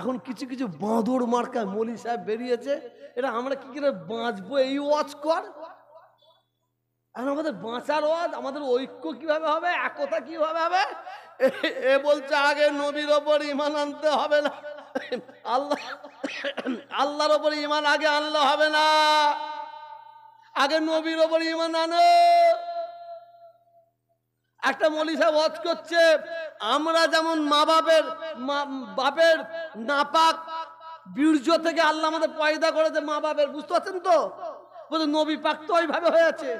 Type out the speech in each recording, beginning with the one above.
এখন কিছু কিছু বাঁদর মার্কা মলি সাহেব বেরিয়েছে। এটা আমরা কি করে বাঁচবো? এই ওয়াজ কর। এখন আমাদের বাঁচার ওয়াজ, আমাদের ঐক্য কীভাবে হবে, একতা কীভাবে হবে? এ বলছে, আগে নবীর ওপর ইমান আনতে হবে না। আল্লাহ, আল্লাহর ওপর ইমান আগে আনলে হবে না। আগে নবীর ওপর ইমান আনো। একটা মলি সাহেব করছে, আমরা যেমন মা বাপের বাপের নাপাক বীর্য থেকে আল্লাহ আমাদের পয়দা করেছে মা বাপের, বুঝতে পারছেন তো? বলছে, নবী পাক তো ওইভাবে হয়েছে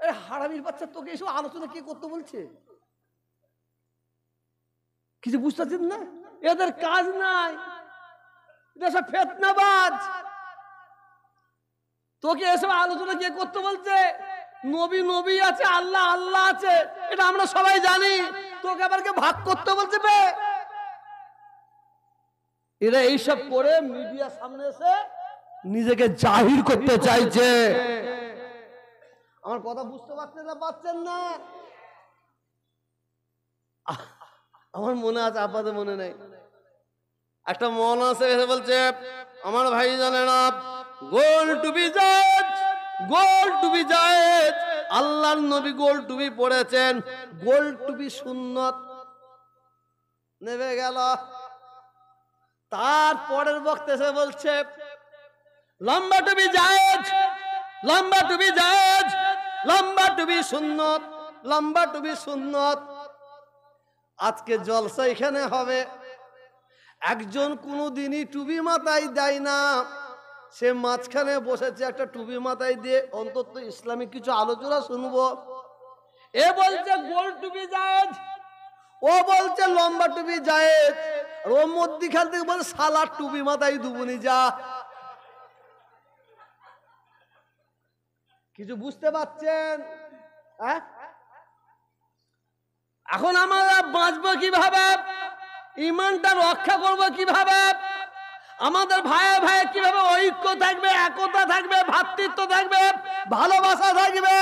আরে হারামির বাচ্চা, তোকে এসব আলোচনা কে করতে বলছে? কিছু বুঝতে পারছেন না? এদের কাজ নাই। এটা ফেতনাবাজ। তোকে এসব আলোচনা কে করতে বলছে? নবী নবী আছে, আল্লাহ আল্লাহ আছে, এটা আমরা সবাই জানি। তোকে আবার কে ভাগ করতে বলছে বে? এরা এইসব করে মিডিয়ার সামনে এসে নিজেকে জাহির করতে চাইছে। আমার কথা বুঝতে পারছেন না পাচ্ছেন না? আমার মনে আছে, আপনাদের মনে নেই। একটা মন আছে এসে বলছে, আমার ভাই জানে না, গোল টুবি জাজ গোল টুবি জায়েজ, আল্লাহর নবী গোল টুবি পড়েছেন গোল টুবি সুন্নত। নেবে গেল। তার পরের বক্তে এসে বলছে, লম্বা টুবি জায়েজ, লম্বা টুবি জায়েজ, লম্বা টুবি সুন্নত, লম্বা টুবি সুন্নত। আজকে জলসা এখানে হবে। একজন কোনো দিনই টুবি মাথায় দেয় না। সে মাঝখানে বসেছে একটা টুপি মাথায় দিয়ে, অন্তত ইসলামিক কিছু আলোচনা শুনব। এ বলছে, গোল টুপি জায়েজ, ও বলছে, লম্বা টুপি জায়েজ। আর ও মধ্যিখান থেকে বলছে সালার টুবি মাথায় দুবুনি যা। কিছু বুঝতে পারছেন? হ্যাঁ? এখন আমরা বাঁচবো কীভাবে? ইমানটা রক্ষা করব কীভাবে? আমাদের ভাইয়ে ভাইয়ে কীভাবে ঐক্য থাকবে, একতা থাকবে ভ্রাতৃত্ব থাকবে, ভালোবাসা থাকবে,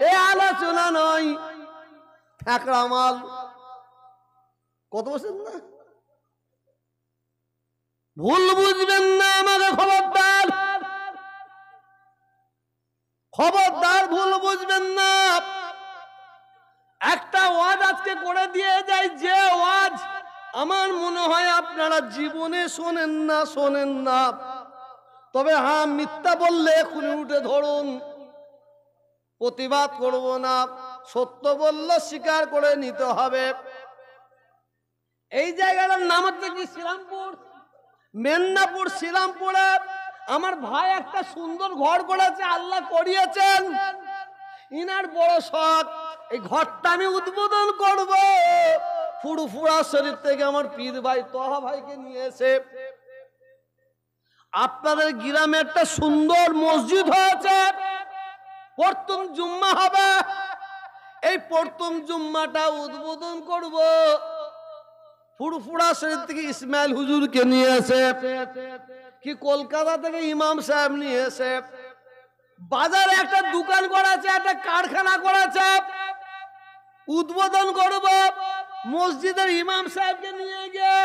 এ আলোচনা নয়। মাল। কত বছর না? ভুল বুঝবেন না আমাকে খবরদার। খবরদার ভুল বুঝবেন না। একটা ওয়াজ আজকে করে দিয়ে যায় যে ওয়াজ আমার মনে হয় আপনারা জীবনে শোনেন না শোনেন না। তবে হ্যাঁ মিথ্যা বললে এখনই উঠে ধরুন। প্রতিবাদ করব না, সত্য বললে স্বীকার করে নিতে হবে। এই জায়গাটার নাম হচ্ছে কি? শ্রীরামপুর। মেন্নাপুর শ্রীরামপুরে আমার ভাই একটা সুন্দর ঘর করেছে, আল্লাহ করিয়েছেন। ইনার বড় শখ, এই ঘরটা আমি উদ্বোধন করব। ফুরুফুরা শরীর থেকে আমার পীর ভাই তহা ভাইকে নিয়ে এসে আপনাদের গ্রামে একটা সুন্দর মসজিদ হয়েছে। প্রথম জুম্মা হবে। এই প্রথম জুম্মাটা উদ্বোধন করব। ফুরফুরা শরীর থেকে ইসমাইল হুজুরকে নিয়ে এসে, কি কলকাতা থেকে ইমাম সাহেব নিয়ে এসে, বাজারে একটা দোকান করেছে, একটা কারখানা করেছে। উদ্বোধন করব। মসজিদের ইমাম সাহেবকে নিয়ে গিয়ে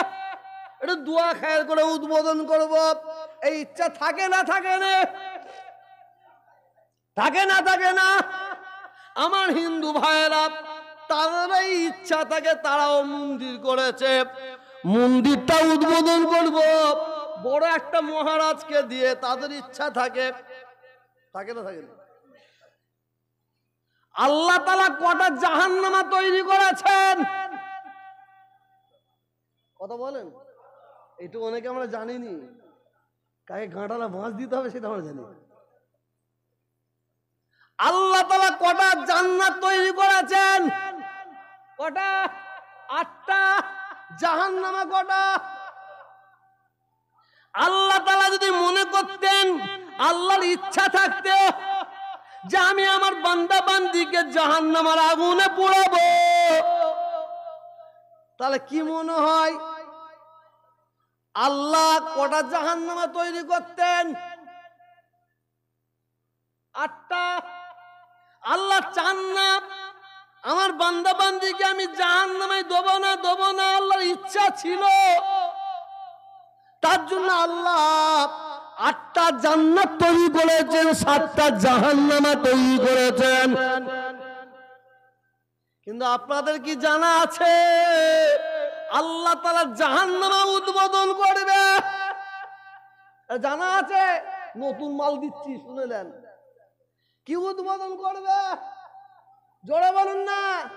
একটু দোয়া খায়ের করে উদ্বোধন করব। এই ইচ্ছা থাকে না থাকে না। থাকে না থাকে না। আমার হিন্দু ভাইয়েরা, তাদের ইচ্ছা থাকে তারাও মন্দির করেছে। মন্দিরটা উদ্বোধন করব। বড় একটা মহারাজকে দিয়ে তাদের ইচ্ছা থাকে। থাকে না থাকে না। আল্লাহ তালা কটা জাহান্নামা তৈরি করেছেন। কথা বলেন? একটু অনেকে আমরা জানিনি। কাকে গাঁটালা বাঁশ দিতে হবে সেটা আমরা জানি। আল্লাহ তালা কটা জান্নাত তৈরি করেছেন? কটা? আটটা। জাহান্নামা কটা? আল্লাহ তালা যদি মনে করতেন, আল্লাহর ইচ্ছা থাকতে যে আমি আমার বান্দা বান্দিকে জাহান্নামার আগুনে পোড়াবো। তাহলে কি মনে হয়? আল্লাহ কটা জাহান্নামা তৈরি করতেন? আটটা। আল্লাহ চান না আমার বান্দা বান্দিকে আমি জাহান নামাই দেবো না দেবো না, আল্লাহর ইচ্ছা ছিল। তার জন্য আল্লাহ আটটা জান্নাত তৈরি করেছেন, সাতটা জাহান্নামা তৈরি করেছেন। কিন্তু আপনাদের কি জানা আছে? আল্লাহ তালা জাহান্নামা উদ্বোধন করবে। জানা আছে? নতুন মাল দিচ্ছি শুনেলেন কি উদ্বোধন করবে? জোরে বলুন না।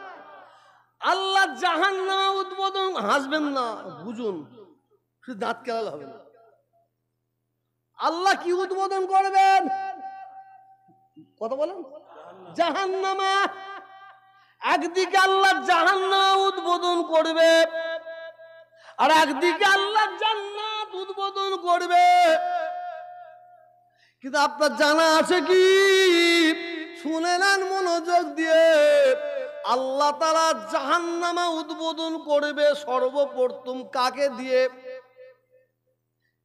আল্লাহ জাহান জাহান্নামা উদ্বোধন, হাসবেন না, বুঝুন। শুধু দাঁত কেলালে হবে না। আল্লাহ কি উদ্বোধন করবেন? কথা বলেন। জাহান্নামা। একদিকে আল্লাহ জাহান্নামা উদ্বোধন করবে। আর একদিকে আল্লাহ জান্নাত উদ্বোধন করবে। কিন্তু আপনার জানা আছে কি? শুনে নেন মনোযোগ দিয়ে। আল্লাহ তারা জাহান্নামা উদ্বোধন করবে সর্বপ্রথম কাকে দিয়ে?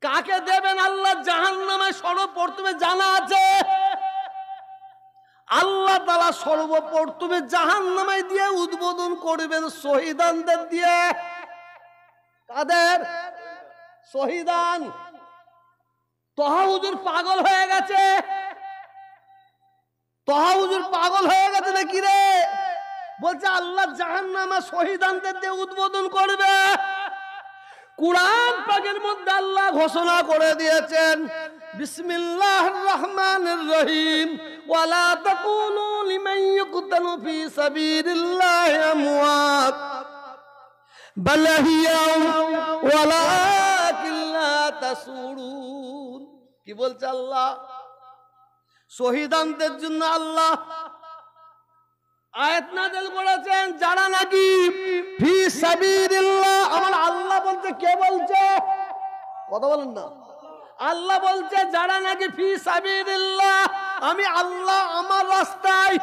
কাকে দেবেন আল্লাহ জাহান্নামে সর্বপ্রথমে জানা আছে? আল্লাহ তারা সর্বপ্রথমে জাহান্নামায় দিয়ে উদ্বোধন করবেন শহীদানদের দিয়ে। কাদের শহীদান তহা হুজুর পাগল হয়ে গেছে। তহা হুজুর পাগল হয়ে গেছে নাকি রে? বলছে, আল্লাহ জাহান্নামা শহীদানদের দিয়ে উদ্বোধন করবে। কুরআন পাকের মধ্যে আল্লাহ ঘোষণা করে দিয়েছেন, বিসমিল্লাহির রহমানির রহিম, ওয়ালা তাকুলু লিমান ইয়ুকতালু ফি সাবিলিল্লাহি আমওয়াত। কি বলছে আল্লাহ? শহীদানদের জন্য আল্লাহ আয়াত নাযিল করেছেন, যারা নাকি ফি সাবিলিল্লাহ, আমার আল্লাহ বলছে, কে বলছে? কথা বলেন না। আল্লাহ বলছে, যারা নাকি ফি সাবিলিল্লাহ, আমি আল্লাহ আমার রাস্তায়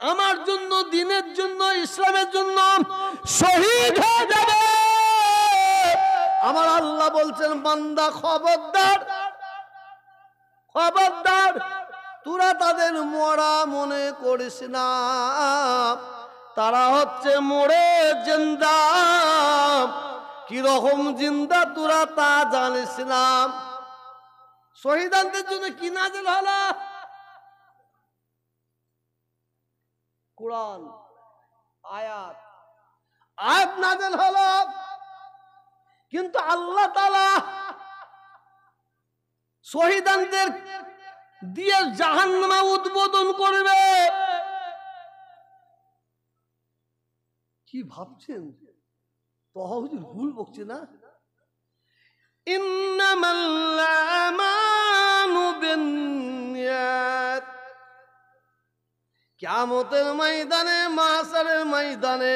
আমার জন্য, দিনের জন্য, ইসলামের জন্য শহীদ হয়ে যাবে। আমার আল্লাহ বলছেন, বান্দা, খবরদার। খবরদার, তোরা তাদের মরা মনে করিস না। তারা হচ্ছে মরে জিন্দা। কীরকম জিন্দা তোরা তা জানিস না। শহীদানদের জন্য কি নাজেল হলো? কোরআন, আয়াত। আয়াত নাজেল হলো। কিন্তু আল্লাহ তালা শহীদানদের দিয়ে জাহান্নামা উদ্বোধন করবে। কি ভাবছেন? তহজুর ভুল বকছে না? ইন্নামাল আমানু কিয়ামতের ময়দানে মাসারের ময়দানে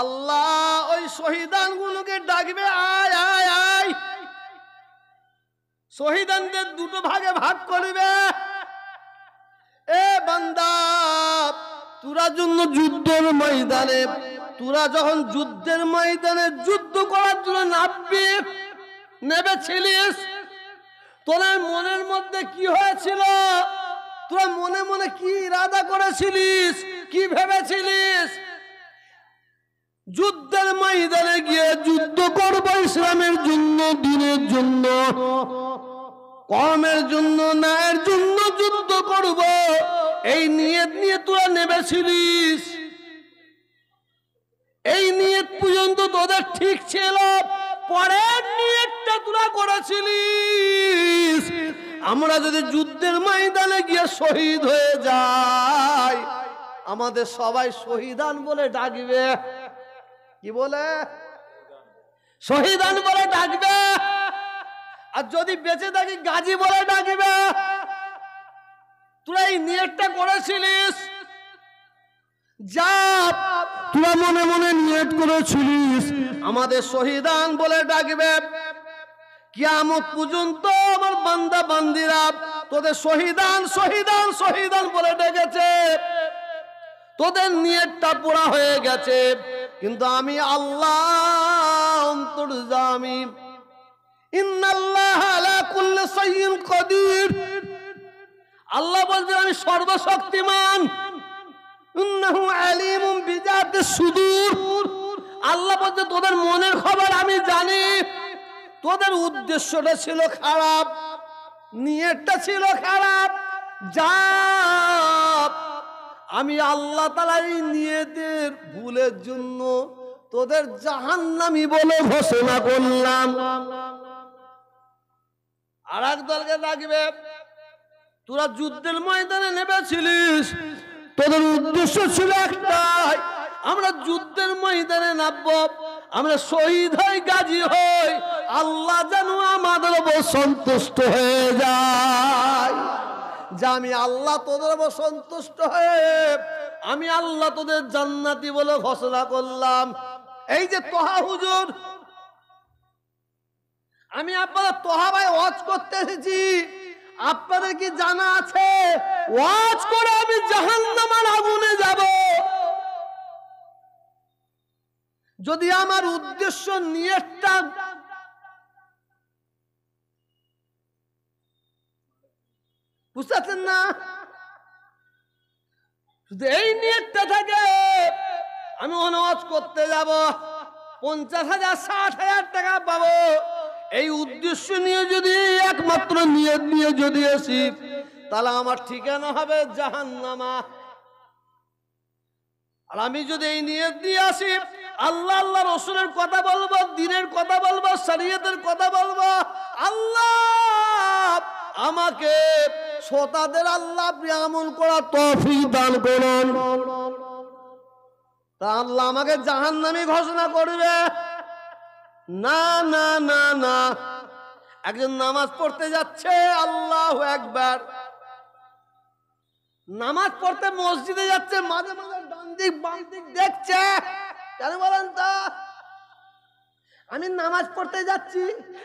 আল্লাহ ওই শহীদান গুলোকে ডাকবে, আয় আয় আয়। শহীদানদের দুটো ভাগে ভাগ করবে। এ বান্দা, তোরা জন্য যুদ্ধের ময়দানে, তোরা যখন যুদ্ধের ময়দানে যুদ্ধ করার জন্য নামবি, নেবেছিলিস, তোদের মনের মধ্যে কি হয়েছিল? তোরা মনে মনে কি ইরাদা করেছিলিস? কি ভেবেছিলিস? যুদ্ধের ময়দানে গিয়ে যুদ্ধ করব ইসলামের জন্য, দিনের জন্য, কমের জন্য, ন্যায়ের জন্য যুদ্ধ করব। এই নিয়ত নিয়ে তোরা নেবেছিলিস এই নিয়ত পর্যন্ত তোদের ঠিক ছিল পরের নিয়তটা তোরা করেছিলিস। আমরা যদি যুদ্ধের ময়দানে গিয়ে শহীদ হয়ে যাই, আমাদের সবাই শহীদান বলে ডাকবে। কি বলে? শহীদান বলে ডাকবে। আর যদি বেঁচে থাকি, গাজী বলে ডাকবে। তোরা এই নিয়তটা করেছিলিস? যা, তোরা মনে মনে নিয়ত করেছিলিস। আমাদের শহীদান বলে ডাকবে। কিয়ামত পর্যন্ত আমার বান্দা, বান্দিরা তোদের শহীদান শহীদান শহীদান বলে ডেকেছে। তোদের নিয়তটা পুরা হয়ে গেছে। কিন্তু আমি আল্লাহ অন্তর্জামী আল্লাহ বলছেন, আমি সর্বশক্তিমান। আল্লাহ বলছে তোদের মনের খবর আমি জানি। তোদের উদ্দেশ্যটা ছিল খারাপ নিয়েটা ছিল খারাপ। যা আমি আল্লাহ তালা এই নিয়তের ভুলের জন্য তোদের জাহান্নামি বলে ঘোষণা করলাম। আর এক দলকে লাগবে তোরা যুদ্ধের ময়দানে নেমেছিলিস, তোদের উদ্দেশ্য ছিল একটাই, আমরা যুদ্ধের ময়দানে নামবো, আমরা শহীদ হই, গাজী হই আল্লাহ যেন আমাদের উপর সন্তুষ্ট হয়ে যায়। যে আমি আল্লাহ তোদের উপর সন্তুষ্ট হয়ে, আমি আল্লাহ তোদের জান্নাতি বলে ঘোষণা করলাম। এই যে তোহা হুজুর, আমি আপনাদের তোহা ভাই ওয়াজ করতে এসেছি। আপনাদের কি জানা আছে? ওয়াজ করে আমি জাহান্নামার আগুনে যাব। যদি আমার উদ্দেশ্য নিয়তটা বুঝতে পারছেন না? যদি এই নিয়তটা থাকে, আমি অনুবাদ করতে যাব, পঞ্চাশ হাজার, ষাট হাজার টাকা পাবো। এই উদ্দেশ্য নিয়ে যদি একমাত্র নিয়ত নিয়ে যদি আসি, তাহলে আমার ঠিকানা হবে জাহান্নামা। আর আমি যদি এই নিয়ত দিয়ে আসি, আল্লাহ আল্লাহ রসুলের কথা বলব, দিনের কথা বলব, শরীয়তের কথা বলব, আল্লাহ আমাকে শ্রোতাদের আল্লাহ আপনি আমল করা তফি দান করুন। তা আল্লাহ আমাকে জাহান নামে ঘোষণা করবে। না না না না। একজন নামাজ পড়তে যাচ্ছে, আল্লাহ একবার নামাজ পড়তে মসজিদে যাচ্ছে, মাঝে মাঝে ডান দিক, বাম দিক দেখছে। কেন বলেন তো? আমি নামাজ পড়তে যাচ্ছি,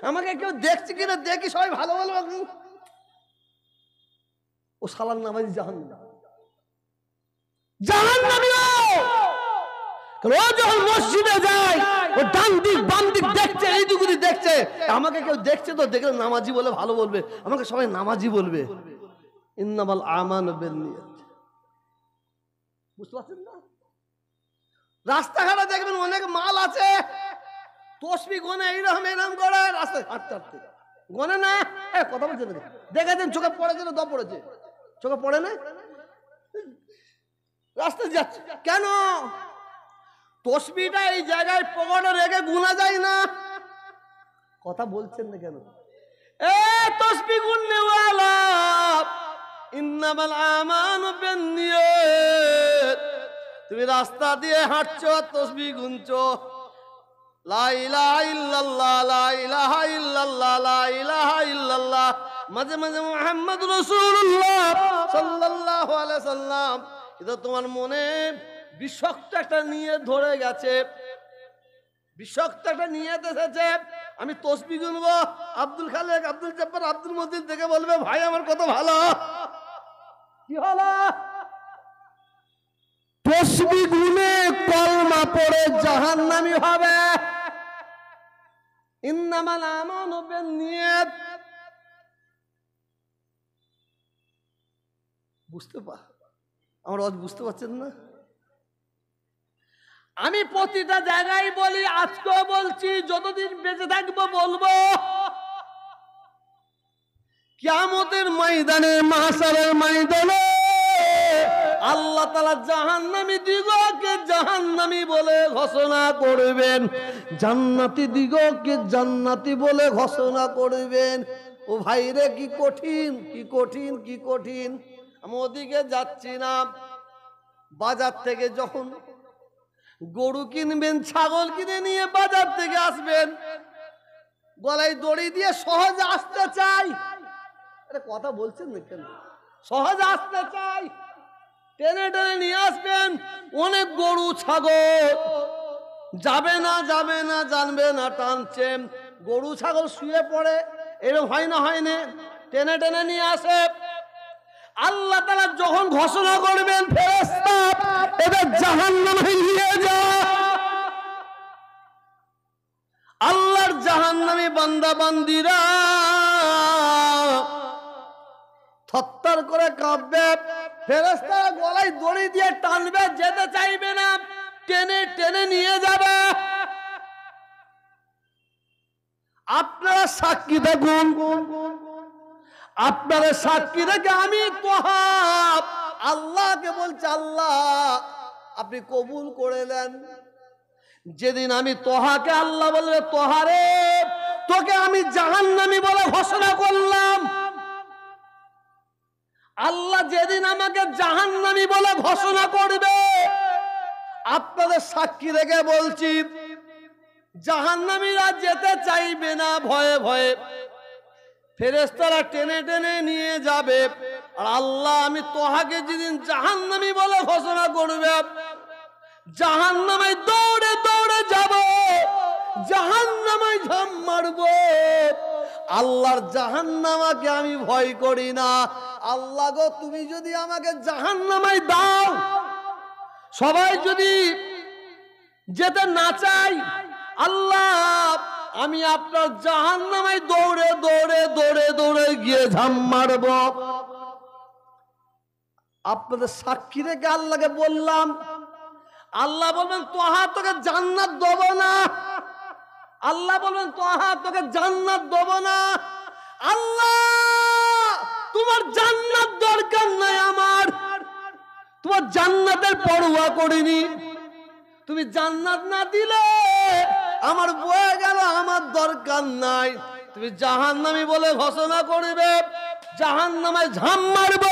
আমাকে কেউ দেখছে কিনা দেখি, সবাই ভালো বলবে ও সালার নামাজ জাহান ও যখন মসজিদে যায়, ও ডান দিক, বাম দিক দেখছে দেখছে, আমাকে কেউ দেখছে তো, দেখলে নামাজি বলে ভালো বলবে, আমাকে সবাই নামাজি বলবে। ইন্নামাল আমান বুঝতে পারছেন না? রাস্তাঘাটে দেখবেন অনেক মাল আছে, তসবি গনে এইরকম এরকম করে, রাস্তায় হাঁটতে হাঁটতে। গনে না? কথা বলছে দেখেছেন, চোখে পড়েছে না, দম পড়েছে? চোখে পড়ে না? রাস্তায় যাচ্ছে। কেন? তসবিটা এই জায়গায় পকেটে রেখে গুনা যায় না। কথা বলছেন না কেন? এ তসবি গুননেওয়ালা ইন্নামাল আমানু বিন্নিয়াত। তুমি রাস্তা দিয়ে হাঁটছো, তসবি গুনছো। লা ইলাহা ইল্লাল্লাহ, লা ইলাহা ইল্লাল্লাহ, লা ইলাহা ইল্লাল্লাহ। মাঝে মাঝে মোহাম্মদ রসুল্লাহ সাল্লাম, এটা তোমার মনে বিষাক্ত একটা নিয়ে ধরে গেছে। বিষাক্ত একটা নিয়ে এসেছে। আমি তসবি গুনবো, আব্দুল খালেক, আব্দুল জব্বার, আব্দুল মজিদ দেখে বলবে, ভাই, আমার কত ভালো। কি হলো? তসবি গুনে কলমা পড়ে জাহান্নামি হবে। ইন্নামাল আমানু বিন্নিয়াত। বুঝতে পার আমার আজ বুঝতে পারছেন না? আমি প্রতিটা জায়গায় বলি, আজকেও বলছি, যতদিন বেঁচে থাকব বলব। কিয়ামতের ময়দানে, মাসারের ময়দানে, আল্লাহ তালা জাহান্নামি দিগকে জাহান্নামি বলে ঘোষণা করবেন। জান্নাতি দিগকে জান্নাতি বলে ঘোষণা করবেন। ও ভাইরে, কি কঠিন কি কঠিন কি কঠিন। আমি ওদিকে যাচ্ছি না। বাজার থেকে যখন গরু কিনবেন, ছাগল কিনে নিয়ে বাজার থেকে আসবেন, গলায় দড়ি দিয়ে সহজে আসতে চাই। কথা বলছেন না কেন? সহজে আসতে চাই। টেনে টেনে নিয়ে আসবেন, অনেক গরু, ছাগল। যাবে না যাবে না, জানবে না, টানছে। গরু, ছাগল শুয়ে পড়ে এরকম হয় না হয় না। টেনে টেনে নিয়ে আসে। আল্লাহ তালা যখন ঘোষণা করবেন এদের জাহান্নামে নিয়ে যা আল্লাহর জাহান্নামী বান্দা বান্দিরা থত্তর করে কাঁপবে ফেরেস্তারা গলায় দড়ি দিয়ে টানবে, যেতে চাইবে না, টেনে টেনে নিয়ে যাবে। আপনারা সাক্ষী থাকুন আপনারা সাক্ষী রেখে আমি তোহাব। আল্লাহকে বলছে, আল্লাহ, আপনি কবুল করে দেন যেদিন আমি তোহাকে আল্লাহ বলবে, তোহারে, তোকে আমি জাহান্নামি বলে ঘোষণা করলাম। আল্লাহ যেদিন আমাকে জাহান্নামি বলে ঘোষণা করবে, আপনাদের সাক্ষী রেখে বলছি, জাহান্নামীরা যেতে চাইবে না, ভয়ে ভয়ে। ফেরেস্তারা টেনে টেনে নিয়ে যাবে। আর আল্লাহ, আমি তোহাকে যেদিন জাহান্নামী বলে ঘোষণা করবে জাহান্নামায় দৌড়ে দৌড়ে যাব জাহান্নামায় ঝাম মারবো। আল্লাহর জাহান্নামাকে আমি ভয় করি না। আল্লাহ গো, তুমি যদি আমাকে জাহান্নামায় দাও, সবাই যদি যেতে না চাই আল্লাহ আমি আপনার জাহান নামায় দৌড়ে দৌড়ে দৌড়ে দৌড়ে গিয়ে ঝাম মারব। আপনাদের সাক্ষী রেখে আল্লাহকে বললাম, আল্লাহ বলবেন, তোহা তোকে জান্নাত দেব না। আল্লাহ বলবেন, তোহা তোকে জান্নাত দেব না। আল্লাহ, তোমার জান্নাত দরকার নাই আমার। তোমার জান্নাতের পড়ুয়া করিনি। তুমি জান্নাত না দিলে আমার বয়ে গেল, আমার দরকার নাই। তুমি জাহান নামি বলে ঘোষণা করবে জাহান নামায় ঝাম মারব।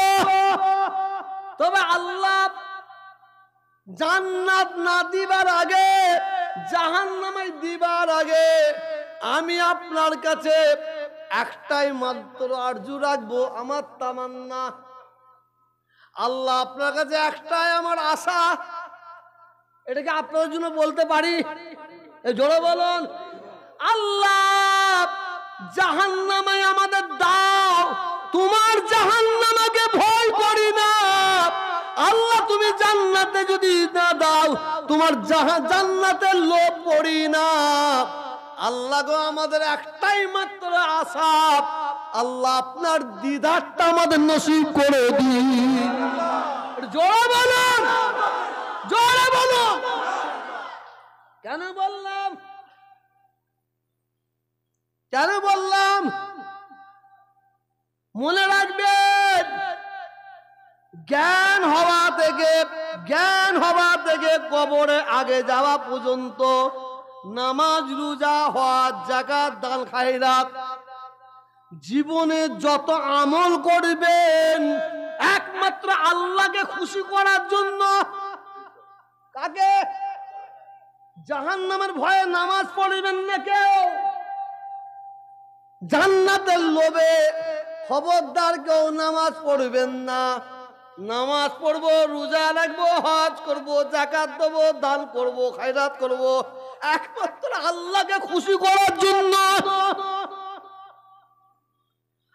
তবে আল্লাহ জান্নাত না দিবার আগে জাহান নামায় দিবার আগে আমি আপনার কাছে একটাই মাত্র আরজু রাখব, আমার তামান্না। আল্লাহ আপনার কাছে একটাই আমার আশা। এটাকে আপনার জন্য বলতে পারি? জোরে বলুন। আল্লাহ জাহান্নামায় আমাদের দাও। তোমার জাহান্নামাকে ভয় করি না। আল্লাহ, তুমি জান্নাতে যদি না দাও, তোমার জাহা, জান্নাতের লোভ পড়ি না। আল্লাহ গো, আমাদের একটাই মাত্র আশা আল্লাহ আপনার দিদারটা আমাদের নসিব করে দিন। জোরে বলুন। জোরে বলুন। কেন বললাম? কেন বললাম? মনে রাখবেন জ্ঞান হওয়া থেকে, জ্ঞান হওয়া থেকে কবরে আগে যাওয়া পর্যন্ত নামাজ, রোজা হওয়া, জাকাত, দান খাইরাত জীবনে যত আমল করবেন, একমাত্র আল্লাহকে খুশি করার জন্য কাকে? জাহান নামের ভয়ে নামাজ পড়বেন না কেউ। জান্নাতের লোভে খবরদার কেউ নামাজ পড়বেন না। নামাজ পড়ব, রোজা রাখব, হজ করব জাকাত দেবো, দান করব, খায়রাত করব। একমাত্র আল্লাহকে খুশি করার জন্য।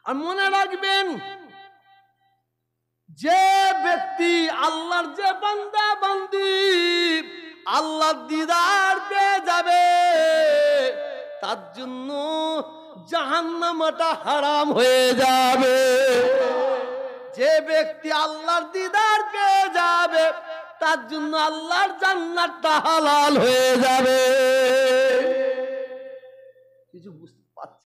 আর মনে রাখবেন, যে ব্যক্তি আল্লাহর যে বান্দা, বান্দি আল্লাহ দিদার পেয়ে যাবে। তার জন্য জাহান্নামাটা হারাম হয়ে যাবে। যে ব্যক্তি আল্লাহর দিদার পেয়ে যাবে, তার জন্য আল্লাহর জান্নাতটা হালাল হয়ে যাবে। কিছু বুঝতে